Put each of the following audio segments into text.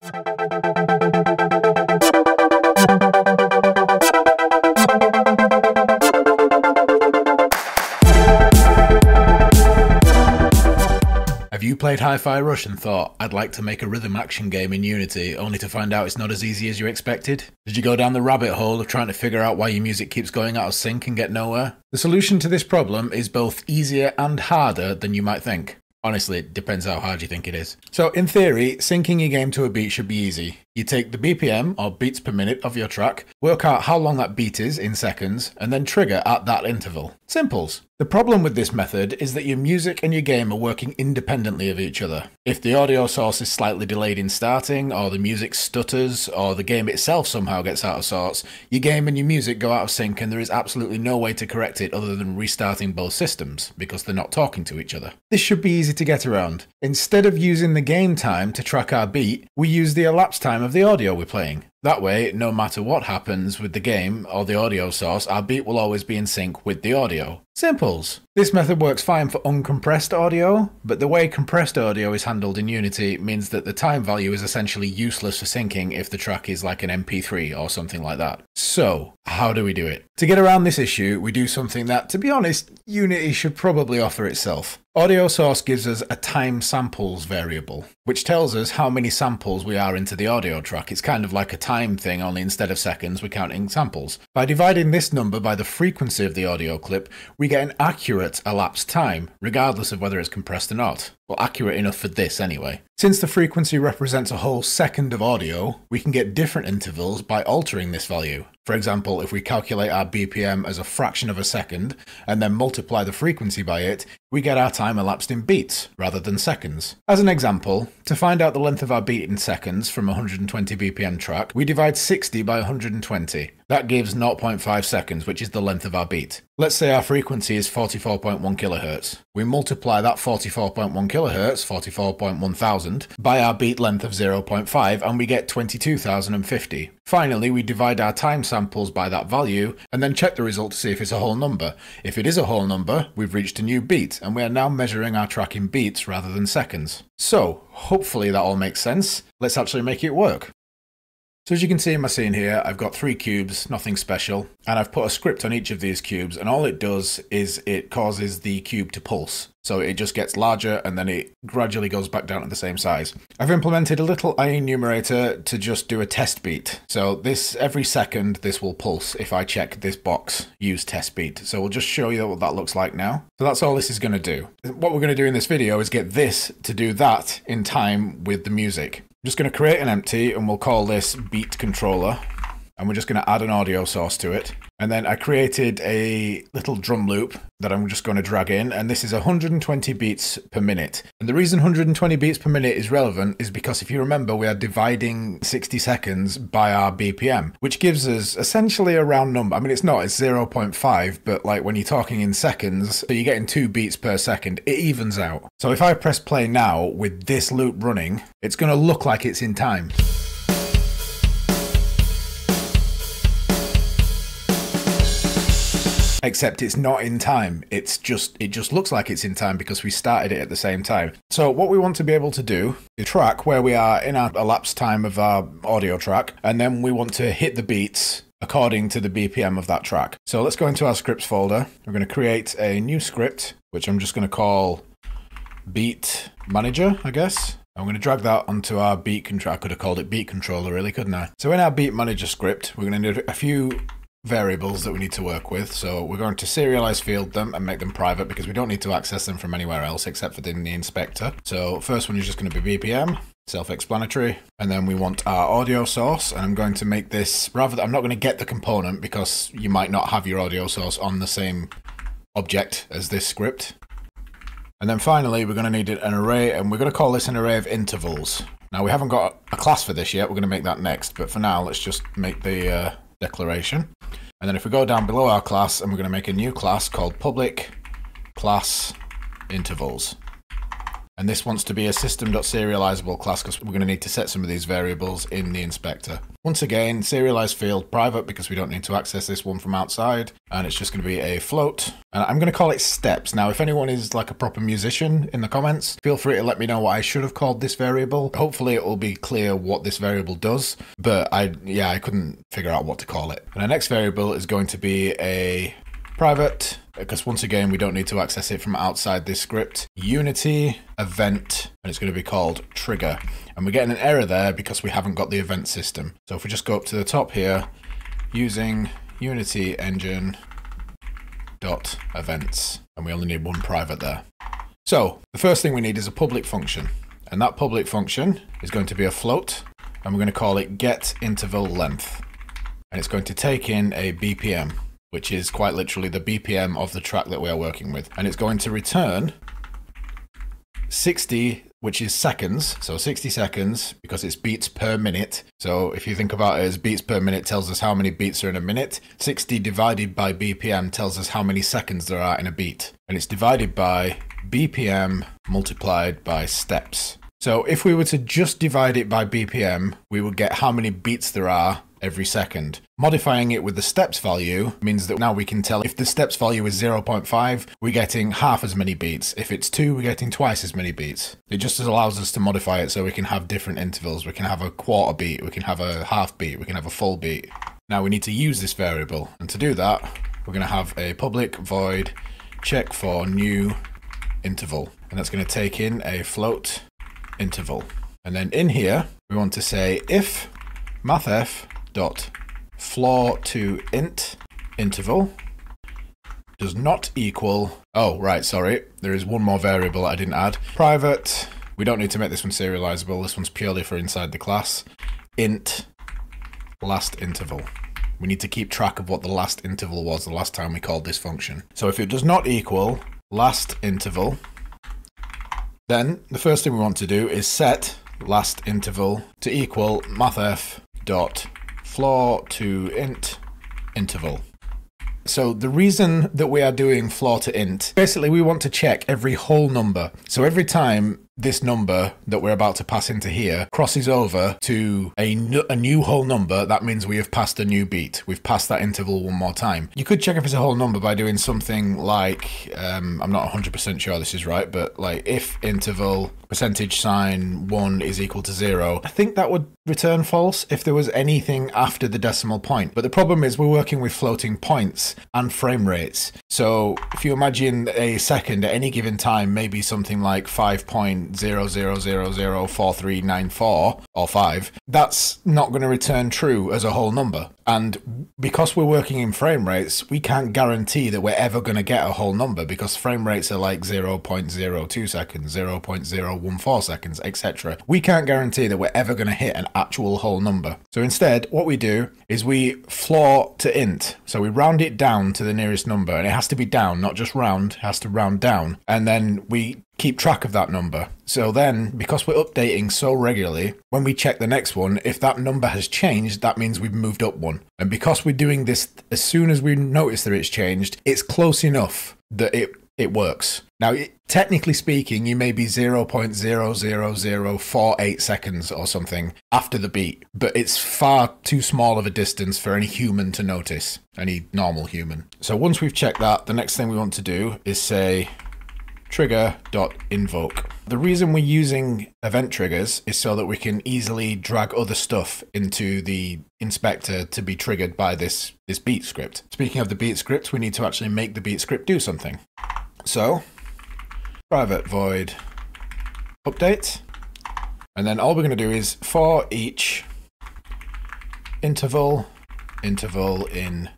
Have you played Hi-Fi Rush and thought, I'd like to make a rhythm action game in Unity, only to find out it's not as easy as you expected? Did you go down the rabbit hole of trying to figure out why your music keeps going out of sync and get nowhere? The solution to this problem is both easier and harder than you might think. Honestly, it depends how hard you think it is. So, in theory, syncing your game to a beat should be easy. You take the BPM, or beats per minute, of your track, work out how long that beat is in seconds, and then trigger at that interval. Simples. The problem with this method is that your music and your game are working independently of each other. If the audio source is slightly delayed in starting, or the music stutters, or the game itself somehow gets out of sorts, your game and your music go out of sync and there is absolutely no way to correct it other than restarting both systems, because they're not talking to each other. This should be easy to get around. Instead of using the game time to track our beat, we use the elapsed time of the audio we're playing. That way, no matter what happens with the game or the audio source, our beat will always be in sync with the audio. Simples. This method works fine for uncompressed audio, but the way compressed audio is handled in Unity means that the time value is essentially useless for syncing if the track is like an MP3 or something like that. So, how do we do it? To get around this issue, we do something that, to be honest, Unity should probably offer itself. Audio source gives us a time samples variable, which tells us how many samples we are into the audio track. It's kind of like a time thing, only instead of seconds, we're counting samples. By dividing this number by the frequency of the audio clip, we get an accurate elapsed time, regardless of whether it's compressed or not. Well, accurate enough for this anyway. Since the frequency represents a whole second of audio, we can get different intervals by altering this value. For example, if we calculate our BPM as a fraction of a second and then multiply the frequency by it, we get our time elapsed in beats rather than seconds. As an example, to find out the length of our beat in seconds from a 120 BPM track, we divide 60 by 120. That gives 0.5 seconds, which is the length of our beat. Let's say our frequency is 44.1 kHz. We multiply that 44.1 kHz, 44.1 thousand, by our beat length of 0.5 and we get 22,050. Finally, we divide our time samples by that value and then check the result to see if it's a whole number. If it is a whole number, we've reached a new beat and we are now measuring our track in beats rather than seconds. So, hopefully that all makes sense. Let's actually make it work. So as you can see in my scene here, I've got three cubes, nothing special, and I've put a script on each of these cubes, and all it does is it causes the cube to pulse. So it just gets larger and then it gradually goes back down to the same size. I've implemented a little enumerator to just do a test beat. So this every second this will pulse if I check this box use test beat. So we'll just show you what that looks like now. So that's all this is going to do. What we're going to do in this video is get this to do that in time with the music. I'm just going to create an empty and we'll call this beat controller. And we're just going to add an audio source to it. And then I created a little drum loop that I'm just going to drag in. And this is 120 beats per minute. And the reason 120 beats per minute is relevant is because if you remember, we are dividing 60 seconds by our BPM, which gives us essentially a round number. I mean, it's not, it's 0.5, but like when you're talking in seconds, so you're getting two beats per second, it evens out. So if I press play now with this loop running, it's going to look like it's in time. Except it's not in time. It's just it just looks like it's in time because we started it at the same time. So what we want to be able to do is track where we are in our elapsed time of our audio track, and then we want to hit the beats according to the BPM of that track. So let's go into our scripts folder. We're going to create a new script, which I'm just going to call beat manager, I guess. I'm going to drag that onto our beat control. I could have called it beat controller, really, couldn't I? So in our beat manager script, we're going to need a few variables that we need to work with. So we're going to serialize field them and make them private because we don't need to access them from anywhere else except for in the inspector. So first one is just going to be BPM, self-explanatory. And then we want our audio source. And I'm going to make this, rather I'm not going to get the component because you might not have your audio source on the same object as this script. And then finally, we're going to need an array, and we're going to call this an array of intervals. Now, we haven't got a class for this yet. We're going to make that next. But for now, let's just make the uh, declaration. And then if we go down below our class and we're going to make a new class called public class intervals. And this wants to be a system.serializable class because we're going to need to set some of these variables in the inspector. Once again, serialize field private because we don't need to access this one from outside. And it's just going to be a float. And I'm going to call it steps. Now, if anyone is like a proper musician in the comments, feel free to let me know what I should have called this variable. Hopefully it will be clear what this variable does. But I, yeah, I couldn't figure out what to call it. And the next variable is going to be a private because once again we don't need to access it from outside this script. Unity event and it's going to be called trigger. And we're getting an error there because we haven't got the event system. So if we just go up to the top here using unity engine dot events and we only need one private there. So the first thing we need is a public function. And that public function is going to be a float and we're going to call it get interval length. And it's going to take in a bpm which is quite literally the BPM of the track that we are working with. And it's going to return 60, which is seconds. So 60 seconds because it's beats per minute. So if you think about it as beats per minute tells us how many beats are in a minute. 60 divided by BPM tells us how many seconds there are in a beat. And it's divided by BPM multiplied by steps. So if we were to just divide it by BPM, we would get how many beats there are every second. Modifying it with the steps value means that now we can tell if the steps value is 0.5, we're getting half as many beats. If it's 2, we're getting twice as many beats. It just allows us to modify it so we can have different intervals. We can have a quarter beat, we can have a half beat, we can have a full beat. Now we need to use this variable, and to do that, we're going to have a public void check for new interval, and that's going to take in a float interval. And then in here, we want to say if mathf dot floor to int interval does not equal oh right sorry there is one more variable I didn't add. Private we don't need to make this one serializable this one's purely for inside the class. Int last interval. We need to keep track of what the last interval was the last time we called this function. So if it does not equal last interval then the first thing we want to do is set last interval to equal mathf dot floor to int interval. So the reason that we are doing floor to int, basically we want to check every whole number. So every time this number that we're about to pass into here crosses over to a, a new whole number, that means we have passed a new beat. We've passed that interval one more time. You could check if it's a whole number by doing something like, um, I'm not 100% sure this is right, but like if interval percentage sign 1 is equal to 0, I think that would return false if there was anything after the decimal point. But the problem is we're working with floating points and frame rates. So if you imagine a second at any given time, maybe something like 5. point zero zero zero zero four three nine four or 5, that's not going to return true as a whole number. And because we're working in frame rates, we can't guarantee that we're ever going to get a whole number because frame rates are like 0.02 seconds, 0.014 seconds, etc. We can't guarantee that we're ever going to hit an actual whole number. So instead, what we do is we floor to int. So we round it down to the nearest number and it has to be down, not just round, has to round down. And then we keep track of that number. So then, because we're updating so regularly, when we check the next one, if that number has changed, that means we've moved up one. And because we're doing this as soon as we notice that it's changed, it's close enough that it it works. Now, technically speaking, you may be 0.00048 seconds or something after the beat, but it's far too small of a distance for any human to notice, any normal human. So once we've checked that, the next thing we want to do is say trigger.invoke. The reason we're using event triggers is so that we can easily drag other stuff into the inspector to be triggered by this, this beat script. Speaking of the beat script, we need to actually make the beat script do something. So, private void update. And then all we're going to do is for each interval, interval in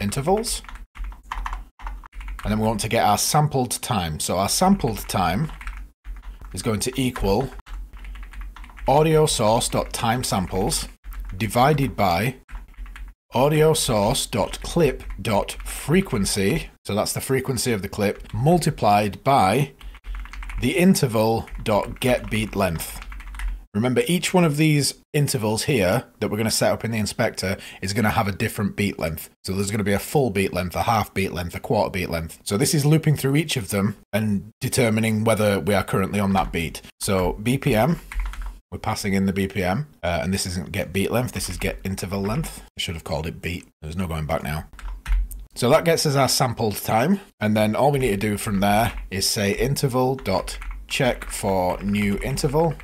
intervals. And then we want to get our sampled time. So our sampled time is going to equal audio source dot time samples divided by audio source dot clip dot frequency so that's the frequency of the clip multiplied by the interval dot get beat length Remember, each one of these intervals here that we're going to set up in the inspector is going to have a different beat length. So there's going to be a full beat length, a half beat length, a quarter beat length. So this is looping through each of them and determining whether we are currently on that beat. So BPM, we're passing in the BPM, uh, and this isn't get beat length, this is get interval length. I should have called it beat. There's no going back now. So that gets us our sampled time, and then all we need to do from there is say interval dot check for new interval,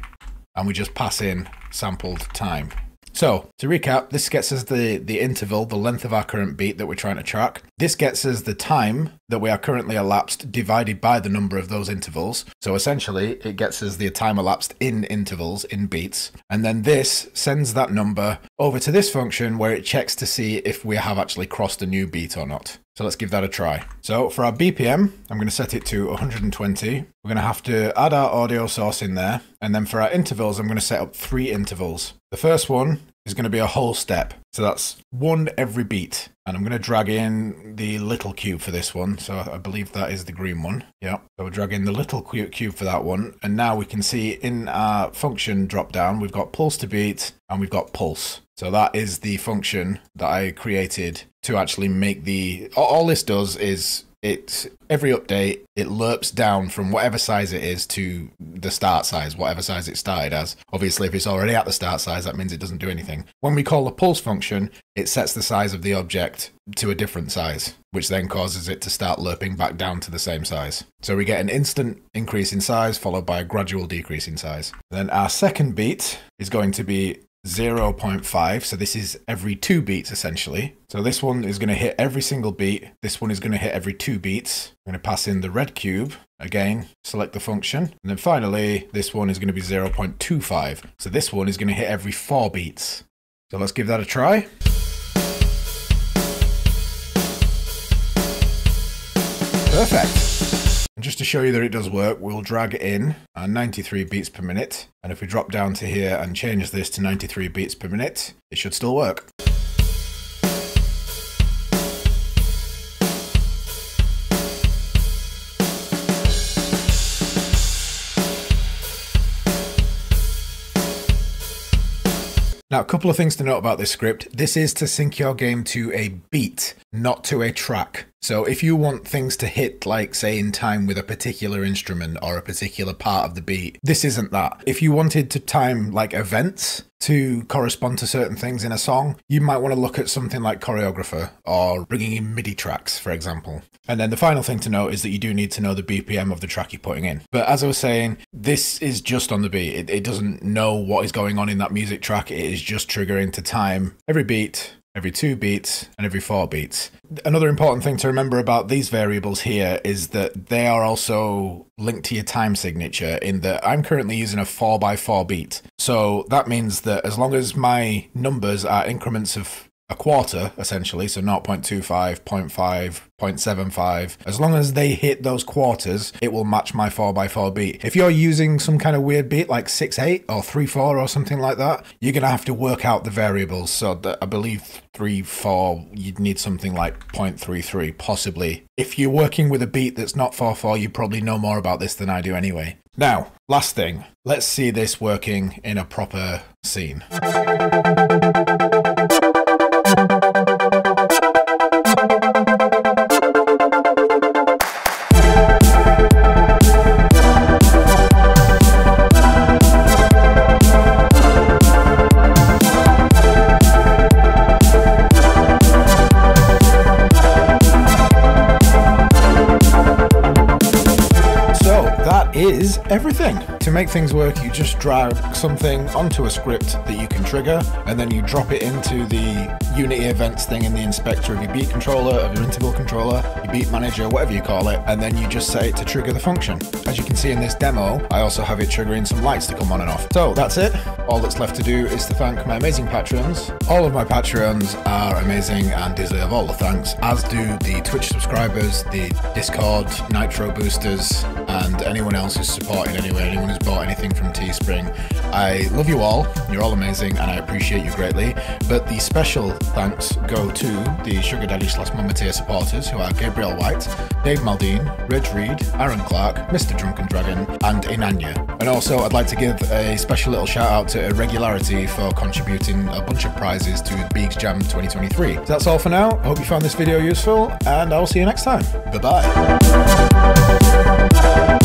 and we just pass in sampled time. So to recap, this gets us the, the interval, the length of our current beat that we're trying to track. This gets us the time that we are currently elapsed divided by the number of those intervals. So essentially, it gets us the time elapsed in intervals, in beats. And then this sends that number over to this function where it checks to see if we have actually crossed a new beat or not. So let's give that a try. So for our BPM, I'm going to set it to 120. We're going to have to add our audio source in there. And then for our intervals, I'm going to set up three intervals. The first one is going to be a whole step. So that's one every beat. And I'm going to drag in the little cube for this one. So I believe that is the green one. Yeah. So we'll drag in the little cube for that one. And now we can see in our function drop down, we've got pulse to beat and we've got pulse. So that is the function that I created to actually make the, all this does is it every update it lerps down from whatever size it is to the start size whatever size it started as. Obviously if it's already at the start size that means it doesn't do anything. When we call the pulse function it sets the size of the object to a different size which then causes it to start lerping back down to the same size. So we get an instant increase in size followed by a gradual decrease in size. Then our second beat is going to be 0.5 so this is every two beats essentially. So this one is going to hit every single beat. This one is going to hit every two beats. I'm going to pass in the red cube again select the function. And then finally this one is going to be 0.25 so this one is going to hit every four beats. So let's give that a try. Perfect and just to show you that it does work, we'll drag in uh, 93 beats per minute. And if we drop down to here and change this to 93 beats per minute, it should still work. Now, a couple of things to note about this script. This is to sync your game to a beat, not to a track. So if you want things to hit, like, say, in time with a particular instrument or a particular part of the beat, this isn't that. If you wanted to time, like, events to correspond to certain things in a song, you might want to look at something like Koreographer or bringing in MIDI tracks, for example. And then the final thing to note is that you do need to know the BPM of the track you're putting in. But as I was saying, this is just on the beat. It, it doesn't know what is going on in that music track. It is just triggering to time every beat every two beats, and every four beats. Another important thing to remember about these variables here is that they are also linked to your time signature in that I'm currently using a 4x4 beat. So that means that as long as my numbers are increments of a quarter essentially, so not 0.25, 0.5, 0.75. As long as they hit those quarters, it will match my 4x4 beat. If you're using some kind of weird beat like 6-8 or 3-4 or something like that, you're to have to work out the variables. So that I believe 3-4, you'd need something like 0.33, possibly. If you're working with a beat that's not 4-4, you probably know more about this than I do anyway. Now, last thing, let's see this working in a proper scene. Is everything. To make things work, you just drag something onto a script that you can trigger, and then you drop it into the Unity events thing in the inspector of your beat controller, of your interval controller, your beat manager, whatever you call it, and then you just set it to trigger the function. As you can see in this demo, I also have it triggering some lights to come on and off. So that's it. All that's left to do is to thank my amazing patrons. All of my patrons are amazing and deserve all the thanks, as do the Twitch subscribers, the Discord, Nitro boosters, and anyone else who's supported anyway, anyone who's bought anything from Teespring. I love you all. You're all amazing, and I appreciate you greatly. But the special thanks go to the Sugar Daddy slash Mama supporters, who are Gabriel White, Dave Maldine, Reg Reed, Aaron Clark, Mr. Drunken Dragon, and Inanya. And also, I'd like to give a special little shout out to Irregularity for contributing a bunch of prizes to Beaks Jam 2023. So that's all for now. I hope you found this video useful, and I will see you next time. Bye bye.